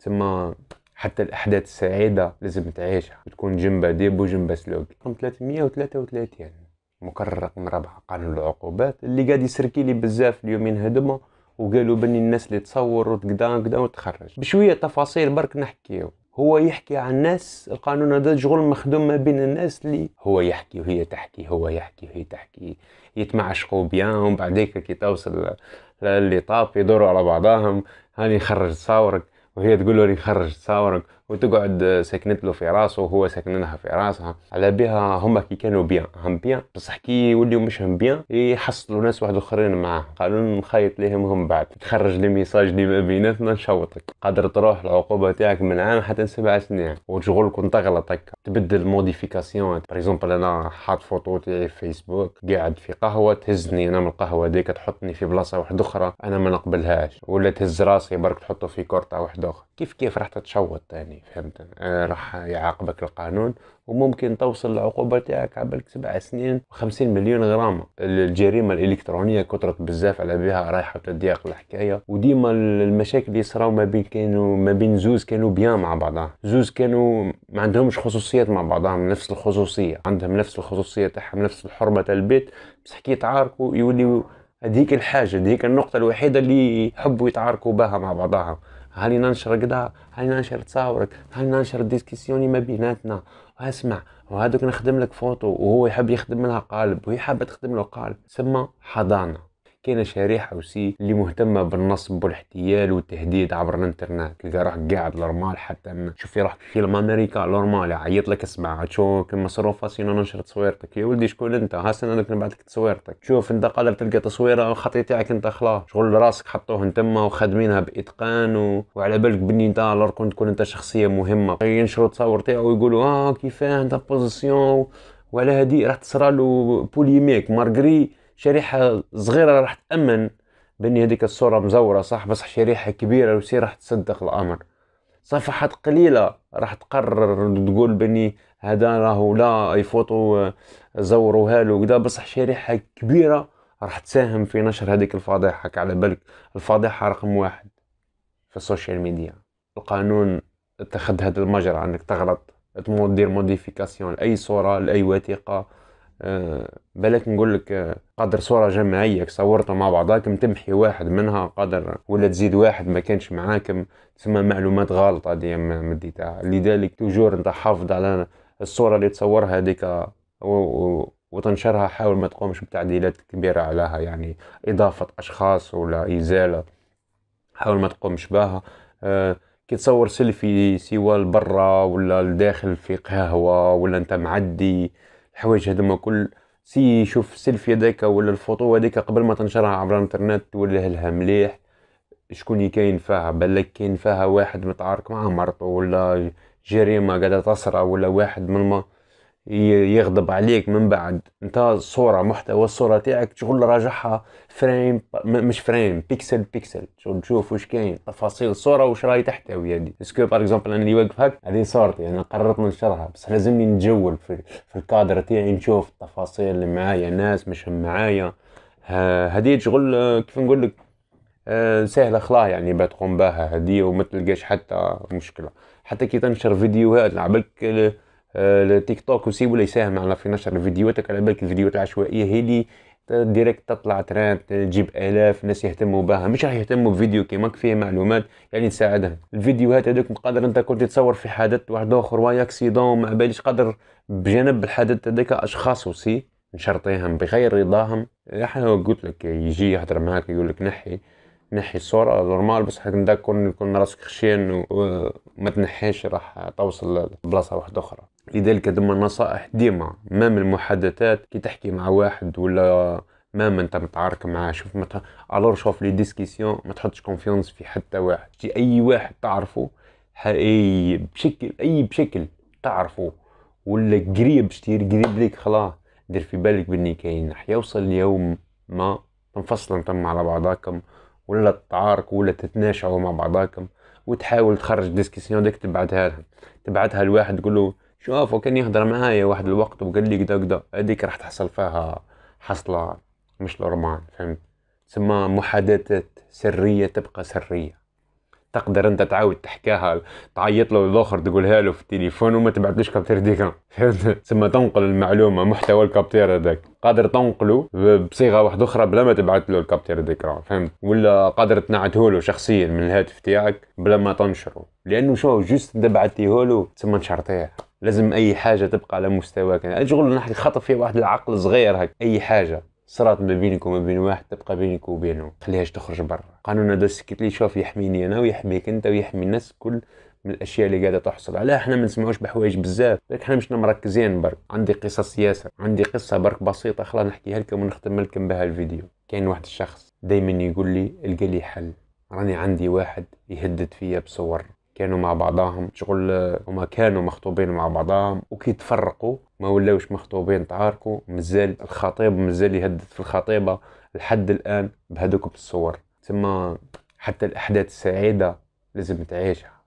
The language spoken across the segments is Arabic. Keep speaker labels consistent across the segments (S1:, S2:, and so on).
S1: تسمى حتى الأحداث السعيدة لازم تعيشها تكون جنبها ديب وجنبها سلوك. رقم 333 مكرر رقم رابعة قانون العقوبات اللي قاعد يسركي لي بزاف اليومين هدما وقالوا بني الناس اللي تصور وتقدا قدا وتخرج. بشوية تفاصيل برك نحكيو. هو يحكي عن الناس القانون هذا شغل مخدوم ما بين الناس اللي هو يحكي وهي تحكي هو يحكي وهي تحكي. يتمعشقوا بيان ومن بعديك كي توصل اللي طاف يدوروا على بعضاهم هاني يخرج تصاورك وهي تقول له يخرج تصاورك وتقعد سكنت له في راسه وهو سكن لها في راسها. على بها هما كي كانوا بيان هم بيان. بصح كي يوليو مش هم بيان يحصلوا ناس واحد آخرين معاه قالوا نخيط ليهم هم بعد. تخرج لي ميساج اللي ما بيناتنا نشوطك. قادر تروح العقوبة تاعك من عام حتى سبع سنين. وشغل كنت تغلط هكا. تبدل موديفيكاسيون باغ أنا حاط فوتو تاعي في فيسبوك قاعد في قهوة تهزني أنا من القهوة ديك تحطني في بلاصة واحدة أخرى أنا ما نقبلهاش. ولا تهز راسي برك تحطه في كورتة واحد اخر كيف كيف راح تتشوط تاني فهمت؟ آه راح يعاقبك القانون وممكن توصل العقوبة تاعك عبالك سبع سنين وخمسين مليون غرامة الجريمة الإلكترونية كثرت بزاف على بها رايحة تضيق الحكاية وديما المشاكل اللي صراو ما بين كانوا ما بين زوز كانوا بيان مع بعضها زوز كانوا ما عندهمش خصوصيات مع بعضهم نفس الخصوصية عندهم نفس الخصوصية تاعهم نفس الحرمة تاع البيت بصح كي يتعاركوا يوليو هذيك الحاجة هذيك النقطة الوحيدة اللي يحبوا يتعاركوا بها مع بعضهم. هاني ننشر كدا هاني ننشر تصاورك هاني ننشر ديسكسيوني ما بيناتنا؟ أسمع وهذوك نخدم لك فوتو وهو يحب يخدم لها قالب وهي حابة تخدم له قالب سما حضانة. كاينة شريحه وسي اللي مهتمة بالنصب والاحتيال والتهديد عبر الإنترنت. تلقى روحك قاعد نورمال حتى شوف روحك في فيلم أمريكا نورمال يعيط لك اسمع. تشوف كما مصروفه سينو ننشر تصويرتك يا ولدي شكون أنت؟ هاسه أنا نبعث لك تصويرتك. شوف أنت قادر تلقى تصويره خطي تاعك أنت خلاص. شغل راسك حطوه انتما وخادمينها بإتقان و... وعلى بالك بني أنت لور تكون أنت شخصية مهمة. ينشروا التصور تاعو ويقولوا آه كيفاه؟ أنت بوزيسيون وعلى هذه راح تصرى له polémique malgré. شريحة صغيرة راح تأمن بأن هذيك الصورة مزورة صح؟ بس شريحة كبيرة aussi راح تصدق الأمر. صفحات قليلة راح تقرر تقول بني هذا راهو لا أي فوتو زوروها له وكذا. بصح شريحة كبيرة راح تساهم في نشر هذيك الفضيحة على بالك. الفضيحة رقم واحد في ال social media. القانون اتخذ هذا المجرى أنك تغلط تدير موديفيكاسيون لأي صورة لأي وثيقة. أه بالك نقول لك آه، قادر صورة جماعية صورتها مع بعضاكم تمحي واحد منها قادر ولا تزيد واحد ما كانش معاكم تسمى معلومات غلطة دي مديتها لذلك توجور أنت حافظ على الصورة اللي تصورها هذيك وتنشرها حاول ما تقومش بتعديلات كبيرة عليها يعني إضافة أشخاص ولا إزالة حاول ما تقومش بها. كي تصور selfie soit برا ولا الداخل في قهوة ولا أنت معدي الحوايج هذوما كل سي يشوف سيلفي هذاك ولا الفوتو هذيك قبل ما تنشرها عبر الانترنت تولي لها مليح. شكون كاين فيها؟ بالك كاين فيها واحد متعارك مع مرته ولا جريمة قاعدة تصرى ولا واحد من ما يغضب عليك من بعد. انت صورة محتوى الصورة تاعك شغل راجعها frame مش frame pixel pixel. شغل تشوف واش كاين تفاصيل الصورة واش راهي تحتوي هذه est-ce que par exemple أنا اللي واقف هك هذه صورتي أنا قررت ننشرها. بس لازمني نجول في, في الكادر تاعي نشوف التفاصيل اللي معايا ناس مش معايا. هذه شغل كيف نقول لك؟ آه، سهلة خلا يعني بتقوم بها هدية وما تلقاش حتى مشكلة. حتى كي تنشر فيديوهات لعبك التيك توك وسيبوا ولا يساهم على في نشر فيديوهاتك على بالك الفيديوهات العشوائية هي اللي ديريكت تطلع ترند تجيب آلاف ناس يهتموا بها. مش راح يهتموا بفيديو كيما فيه معلومات يعني تساعدهم. الفيديوهات هذوك قادر انت كنت تصور في حدث واحد آخر واي اكسيدون ما باليش قادر بجانب الحدث هذاك أشخاص aussi نشرطيهم بغير رضاهم. إحنا قلت لك يجي يهضر معاك يقول لك نحي نحي الصورة normal انت كون يكون راسك خشين وما تنحيش راح توصل لبلاصة واحدة أخرى. لذلك هذوما النصائح ديما même المحادثات كي تحكي مع واحد ولا même أنت متعارك معاه شوف مت... alors شوف les discussions ما تحطش confiance في حتى واحد تجي أي واحد تعرفه اي بشكل أي بشكل تعرفه ولا قريب باش قريب ليك خلاص دير في بالك بني كاين حيوصل اليوم ما تنفصلوا أنتم على بعضاكم ولا تتعاركوا ولا تتناشعوا مع بعضاكم وتحاول تخرج ديسكسيون ديك تبعتها لهم تبعتها لواحد تقول له شوف وكان يهضر معايا واحد الوقت وقال لي كدا كدا هذيك راح تحصل فيها حصلة مش نورمال فهمت؟ تسمى محادثات سرية تبقى سرية. تقدر انت تعاود تحكاها تعيط له الآخر تقولها له في التليفون وما تبعتلوش capture d'écran فهمت تسمى تنقل المعلومة محتوى ال capture هذاك. قادر تنقله بصيغة واحدة أخرى بلا ما تبعت له ال capture d'écran فهمت؟ ولا قادر تنعته له شخصيا من الهاتف تاعك بلا ما تنشره. لأنه شو juste انت بعثتيه له تسمى نشرتيه لازم أي حاجة تبقى على مستواك. شغل نحكي خاطر فيه واحد العقل صغير هك أي حاجة. صرات ما بينك وما بين واحد تبقى بينك وبينه. خليهاش تخرج برا. قانون هذا سكت لي شوف يحميني أنا ويحميك أنت ويحمي الناس كل من الأشياء اللي قاعدة تحصل. علاه إحنا ما نسمعوش بحوايج بزاف لكن إحنا مش مركزين برك. عندي قصص ياسر عندي قصة برك بسيطة خلا نحكيها لكم ونختم لكم بها الفيديو. كاين واحد الشخص دايما يقول لي القى لي حل راني عندي واحد يهدد فيا بصور كانوا مع بعضهم شغل هما كانوا مخطوبين مع بعضهم وكي تفرقوا ما ولاوش مخطوبين تعاركوا مازال الخطيب مازال يهدد في الخطيبة لحد الآن بهذوك بالصور ثم حتى الأحداث السعيدة لازم تعيشها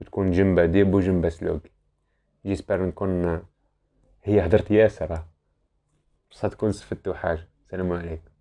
S1: وتكون جنبها ديب وجنبها سلوك. جيسبر نكون هي هدرت ياسر بصح تكون استفدتوا حاجة. السلام عليكم.